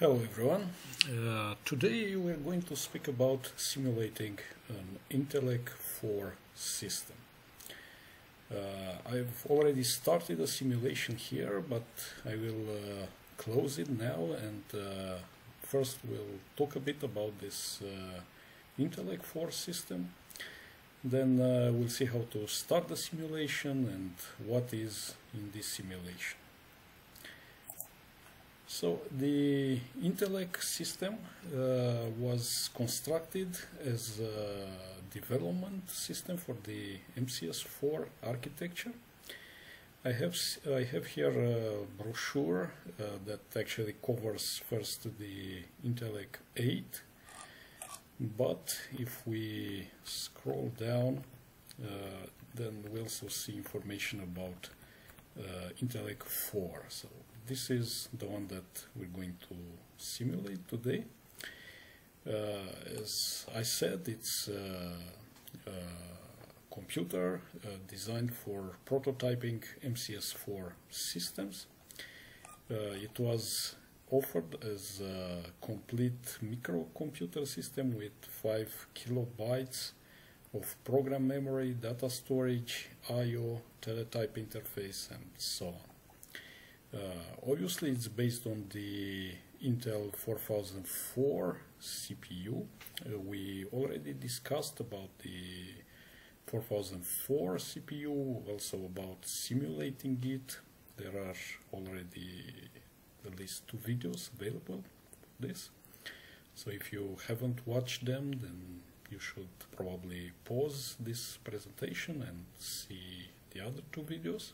Hello everyone. Uh, today we're going to speak about simulating an Intellec 4 system. Uh, I've already started a simulation here, but I will uh, close it now and uh, first we'll talk a bit about this uh, Intellec 4 system. Then uh, we'll see how to start the simulation and what is in this simulation. So the Intellec system uh, was constructed as a development system for the MCS4 architecture. I have I have here a brochure uh, that actually covers first the Intellec 8, but if we scroll down, uh, then we also see information about uh, Intellec 4. So this is the one that we're going to simulate today. Uh, as I said, it's a, computer uh, designed for prototyping MCS4 systems. Uh, it was offered as a complete microcomputer system with 5 kilobytes of program memory, data storage, I.O., teletype interface, and so on. Uh, obviously, it's based on the Intel 4004 CPU. Uh, we already discussed about the 4004 CPU, also about simulating it. There are already at least two videos available for this. So if you haven't watched them, then you should probably pause this presentation and see the other two videos.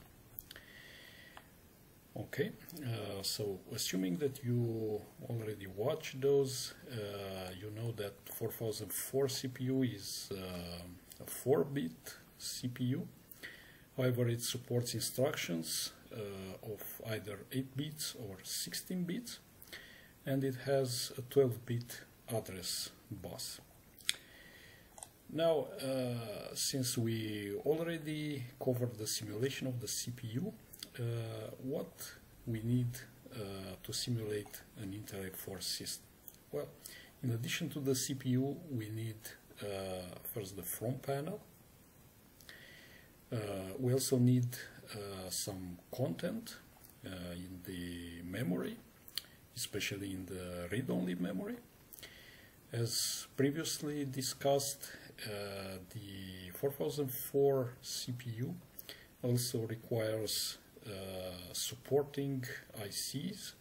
Okay, uh, so assuming that you already watched those, uh, you know that 4004 CPU is uh, a 4-bit CPU. However, it supports instructions uh, of either 8 bits or 16 bits, and it has a 12-bit address bus. Now, uh, since we already covered the simulation of the CPU, what we need uh, to simulate an Intellec 4 system? Well, in addition to the CPU, we need uh, first the front panel. we also need some content in the memory, especially in the read-only memory. As previously discussed, uh, the 4004 CPU also requires uh, supporting ICs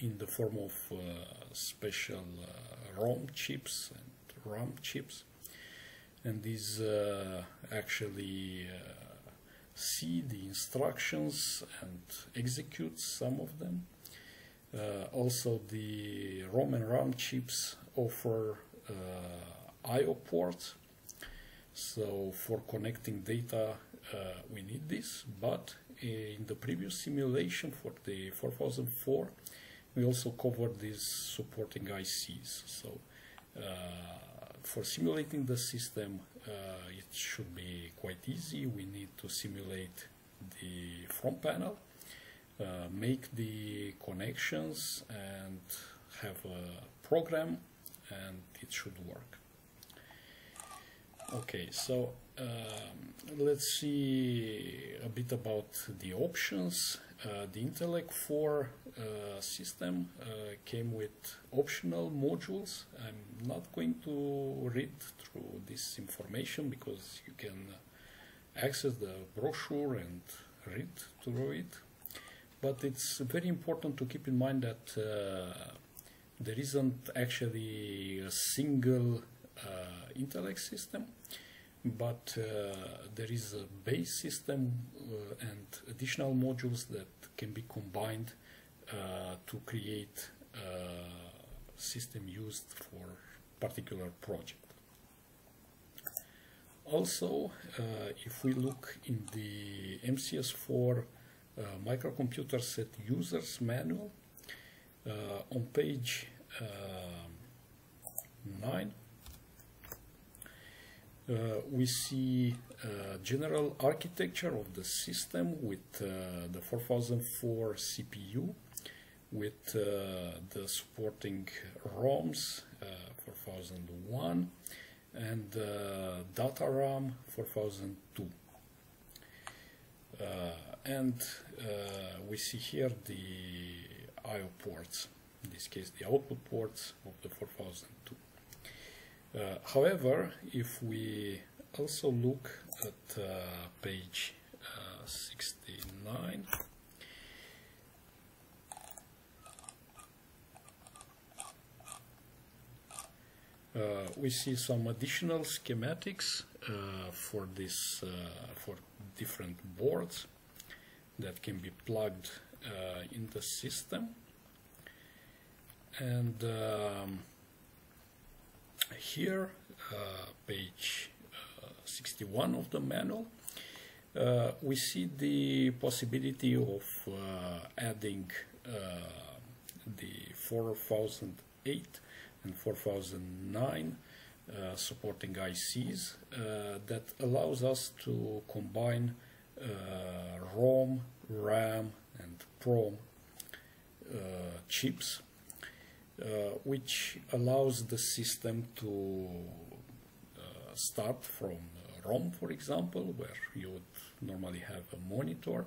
in the form of uh, special uh, ROM chips and RAM chips and these actually see the instructions and execute some of them. Uh, also, the ROM and RAM chips offer uh, I.O. ports, so for connecting data uh, we need this, but in the previous simulation for the 4004 we also covered these supporting ICs so uh, for simulating the system uh, it should be quite easy. We need to simulate the front panel uh, make the connections and have a program and it should work okay so um, let's see a bit about the options. Uh, the Intellec 4 uh, system uh, came with optional modules. I'm not going to read through this information because you can access the brochure and read through it. But it's very important to keep in mind that uh, there isn't actually a single uh, Intellec system but uh, there is a base system uh, and additional modules that can be combined to create a system used for particular project. Also, uh, if we look in the MCS4 uh, microcomputer set users manual, uh, on page 9 uh, we see uh, general architecture of the system with uh, the 4004 CPU with uh, the supporting ROMs uh, 4001 and uh, data RAM 4002. Uh, and uh, we see here the I.O. ports, in this case the output ports of the 4002. Uh, however, if we also look at uh, page uh, 69, uh, we see some additional schematics uh, for this uh, for different boards that can be plugged in the system. And um, here uh, page uh, 61 of the manual uh, we see the possibility of adding the 4008 and 4009 uh, supporting ICs uh, that allows us to combine uh, ROM, RAM and PROM chips which allows the system to start from ROM, for example, where you would normally have a monitor.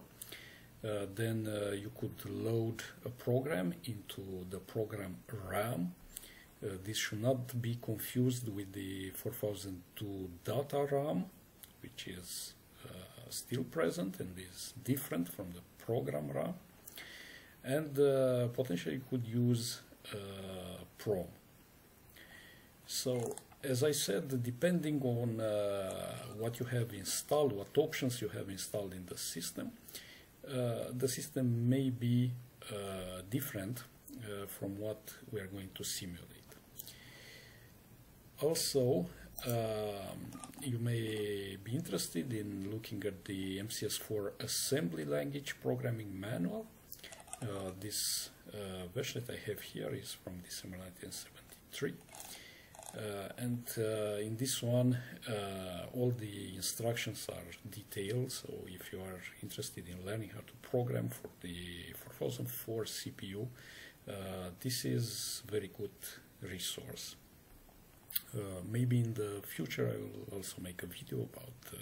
Uh, then uh, you could load a program into the program RAM uh, this should not be confused with the 4002 data RAM, which is uh, still present and is different from the program RAM. And uh, potentially you could use PROM. So as I said, depending on uh, what you have installed, what options you have installed in the system, uh, the system may be uh, different from what we are going to simulate. Also, um, you may be interested in looking at the MCS4 assembly language programming manual. Uh, this uh, version that I have here is from December 1973. Uh, and uh, in this one, uh, all the instructions are detailed. So if you are interested in learning how to program for the 4004 CPU, uh, this is very good resource. Uh, maybe in the future I will also make a video about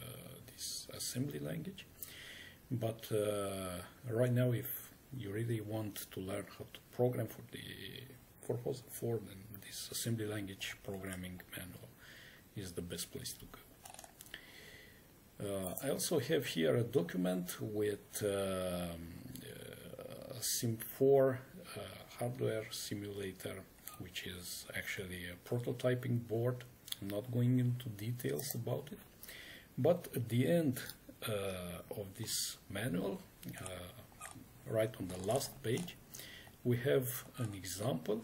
this assembly language. But right now, if you really want to learn how to program for the 4004, then this assembly language programming manual is the best place to go. Uh, I also have here a document with um, uh, SIM4 uh, hardware simulator which is actually a prototyping board. I'm not going into details about it. But at the end uh, of this manual, uh, right on the last page, we have an example,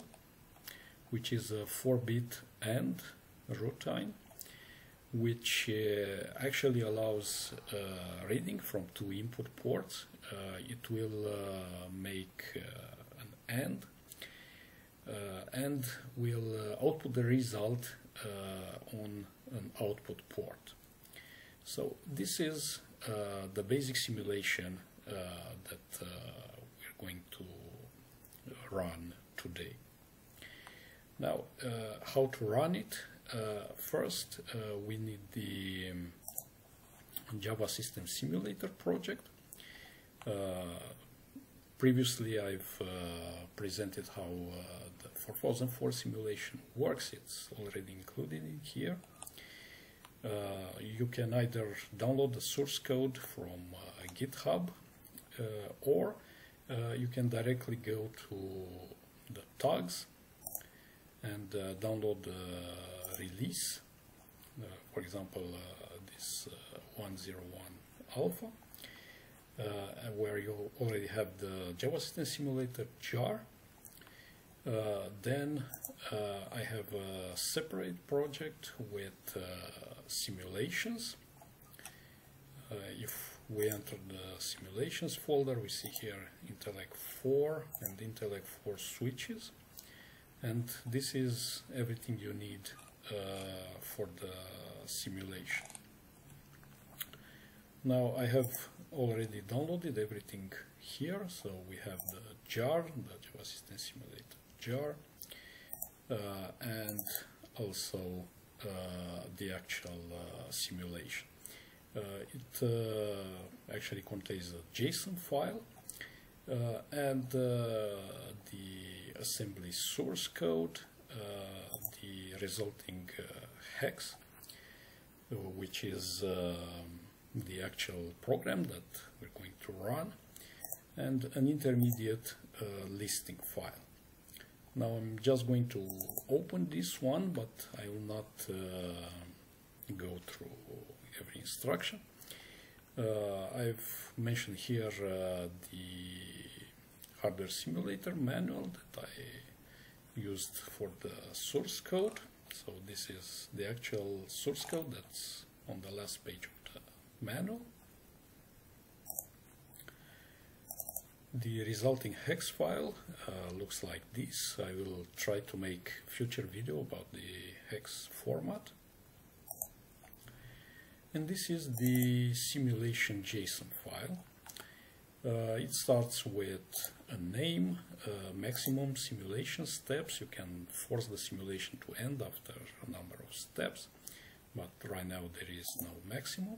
which is a 4-bit AND routine, which uh, actually allows uh, reading from two input ports. Uh, it will uh, make an AND uh, and will uh, output the result uh, on an output port. So this is the basic simulation that we're going to run today. Now, uh, how to run it? Uh, first, uh, we need the um, Java System Simulator project. previously, I've presented how the 4004 simulation works, it's already included in here. Uh, you can either download the source code from uh, GitHub uh, or uh, you can directly go to the tags and uh, download the release. for example, this 101 alpha. Uh, where you already have the Java System Simulator jar uh, then uh, I have a separate project with uh, simulations. if we enter the simulations folder, we see here Intellec 4 and Intellec 4 switches. And this is everything you need for the simulation. Now I have already downloaded everything here. So we have the jar, the Java System Simulator jar, uh, and also uh, the actual uh, simulation. Uh, it uh, actually contains a JSON file uh, and the assembly source code, the resulting hex, which is um, the actual program that we're going to run and an intermediate uh, listing file. Now I'm just going to open this one, but I will not uh, go through every instruction. Uh, I've mentioned here uh, the hardware simulator manual that I used for the source code. So this is the actual source code that's on the last page of the manual. The resulting hex file uh, looks like this. I will try to make future video about the hex format. And this is the simulation JSON file. Uh, it starts with a name, uh, maximum simulation steps. You can force the simulation to end after a number of steps, but right now there is no maximum.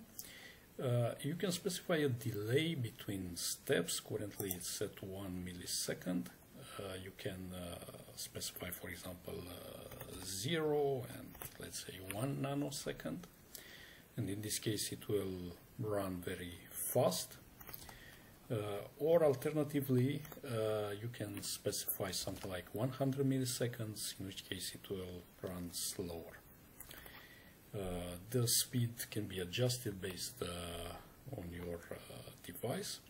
Uh, you can specify a delay between steps. Currently it's set to one millisecond. Uh, you can uh, specify, for example, uh, zero and let's say one nanosecond. And in this case it will run very fast. Uh, or alternatively, uh, you can specify something like 100 milliseconds, in which case it will run slower. Uh, the speed can be adjusted based uh, on your uh, device.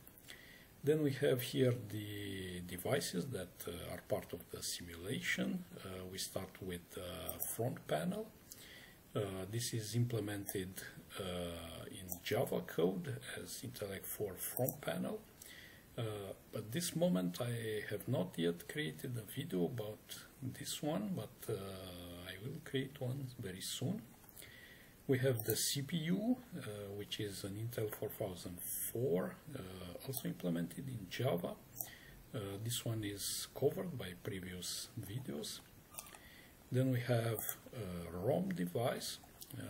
Then we have here the devices that uh, are part of the simulation. we start with the front panel. This is implemented in Java code as Intellec 4 front panel. Uh, at this moment I have not yet created a video about this one, but uh, I will create one very soon. We have the CPU, uh, which is an Intel 4004, uh, also implemented in Java. Uh, this one is covered by previous videos. Then we have ROM device. Uh,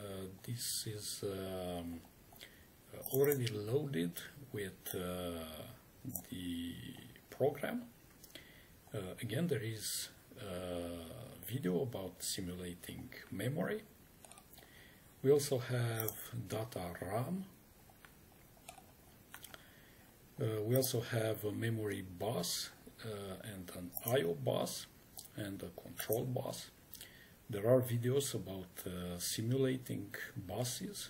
this is um, already loaded with uh, the program. Uh, again, there is a video about simulating memory we also have data RAM. Uh, we also have a memory bus uh, and an I.O. bus and a control bus. There are videos about uh, simulating buses.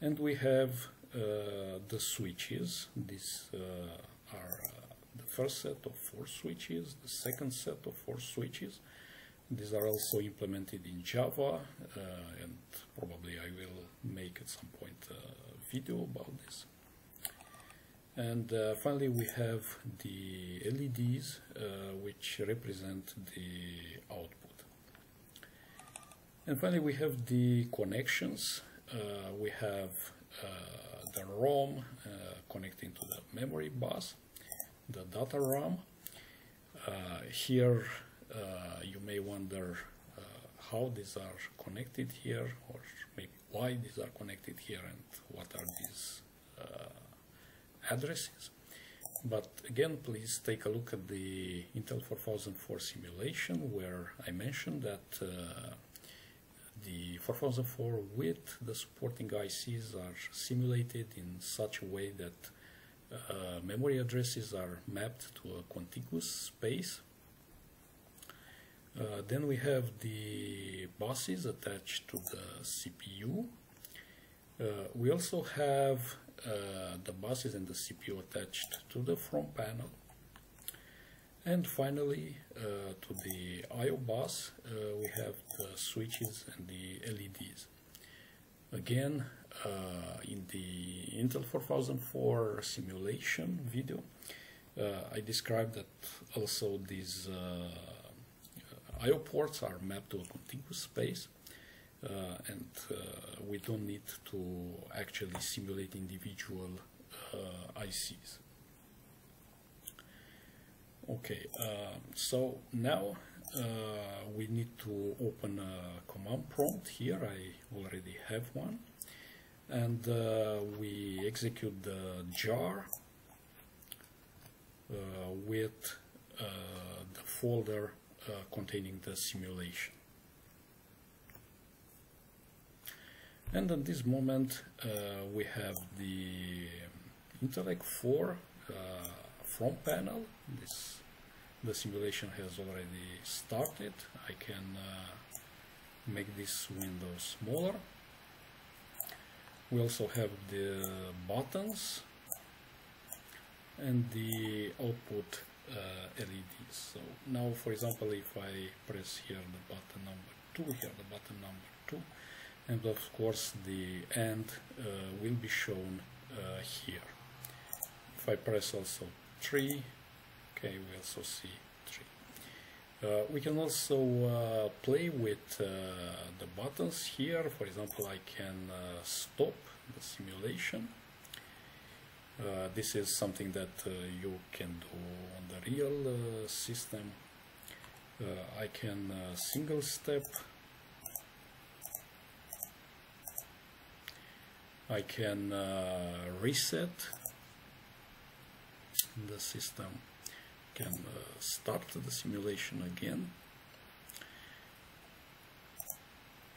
And we have uh, the switches. These uh, are uh, the first set of four switches, the second set of four switches, these are also implemented in Java, uh, and probably I will make at some point a video about this. And uh, finally we have the LEDs, uh, which represent the output. And finally we have the connections. Uh, we have uh, the ROM uh, connecting to the memory bus, the data RAM. here uh, you may wonder how these are connected here or maybe why these are connected here and what are these addresses. But again, please take a look at the Intel 4004 simulation where I mentioned that uh, the 4004 with the supporting ICs are simulated in such a way that uh, memory addresses are mapped to a contiguous space uh, then we have the buses attached to the CPU. Uh, we also have uh, the buses and the CPU attached to the front panel. And finally, uh, to the I.O. bus, uh, we have the switches and the LEDs. Again, in the Intel 4004 simulation video, I described that also these I.O. ports are mapped to a contiguous space. Uh, and uh, we don't need to actually simulate individual uh, ICs. Okay, um, so now we need to open a command prompt here. I already have one. And we execute the jar uh, with uh, the folder uh, containing the simulation. And at this moment we have the Intellec 4 front panel. This the simulation has already started. I can uh, make this window smaller. We also have the buttons and the output uh, LEDs. So now, for example, if I press here the button number 2, here the button number 2, and of course the end uh, will be shown uh, here. If I press also 3, okay, we also see 3. Uh, we can also uh, play with uh, the buttons here. For example, I can uh, stop the simulation. Uh, this is something that uh, you can do on the real system. I can single step I can reset the system. Can uh, start the simulation again.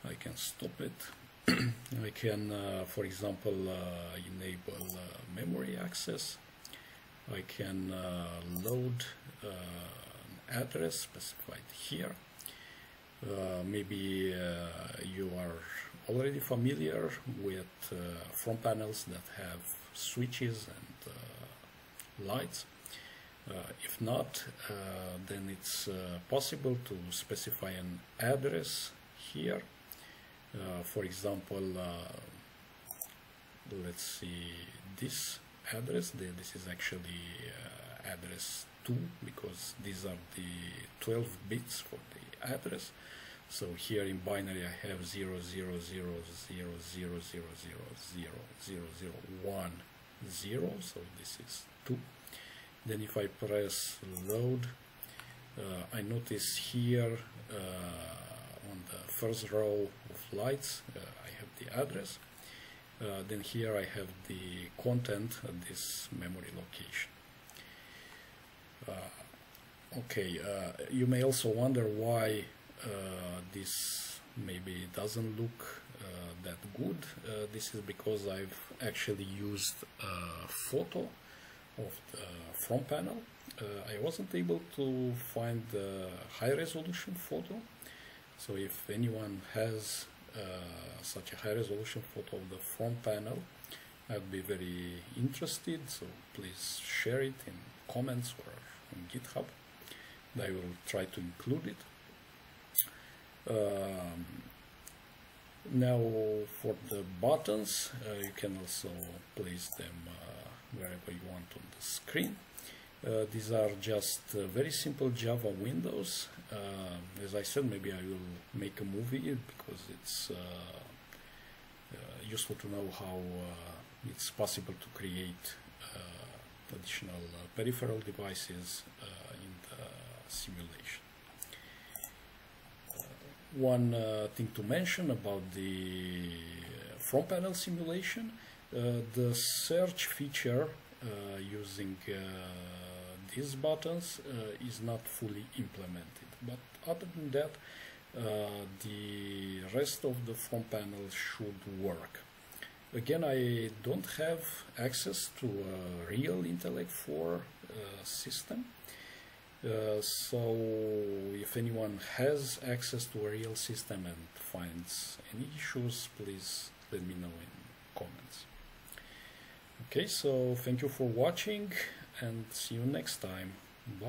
I can stop it. I can uh, for example uh, enable uh, memory access. I can uh, load uh, an address specified here. Maybe you are already familiar with front panels that have switches and lights uh, if not, uh, then it's uh, possible to specify an address here. for example, let's see this address. This is actually address 2 because these are the 12 bits for the address. So here in binary I have 0, 0, 0, 0, 0, 0, 0, 0, 0, 0, 0, 1, 0, so this is 2 then if I press load uh, I notice here uh, on the first row of lights uh, I have the address then here I have the content at this memory location okay you may also wonder why this maybe doesn't look uh, that good. Uh, this is because I've actually used a photo of the front panel. Uh, I wasn't able to find the high resolution photo. So if anyone has uh, such a high resolution photo of the front panel, I'd be very interested. So please share it in comments or on GitHub. I will try to include it. Um, now for the buttons, uh, you can also place them uh, wherever you want on the screen. Uh, these are just uh, very simple Java windows. As I said, maybe I will make a movie because it's useful to know how it's possible to create additional peripheral devices in the simulation. One thing to mention about the front panel simulation uh, the search feature uh, using uh, these buttons is not fully implemented. But other than that, the rest of the front panel should work. Again, I don't have access to a real Intellec 4 uh, system. Uh, so if anyone has access to a real system and finds any issues, please let me know in comments. Okay, so thank you for watching and see you next time. Bye.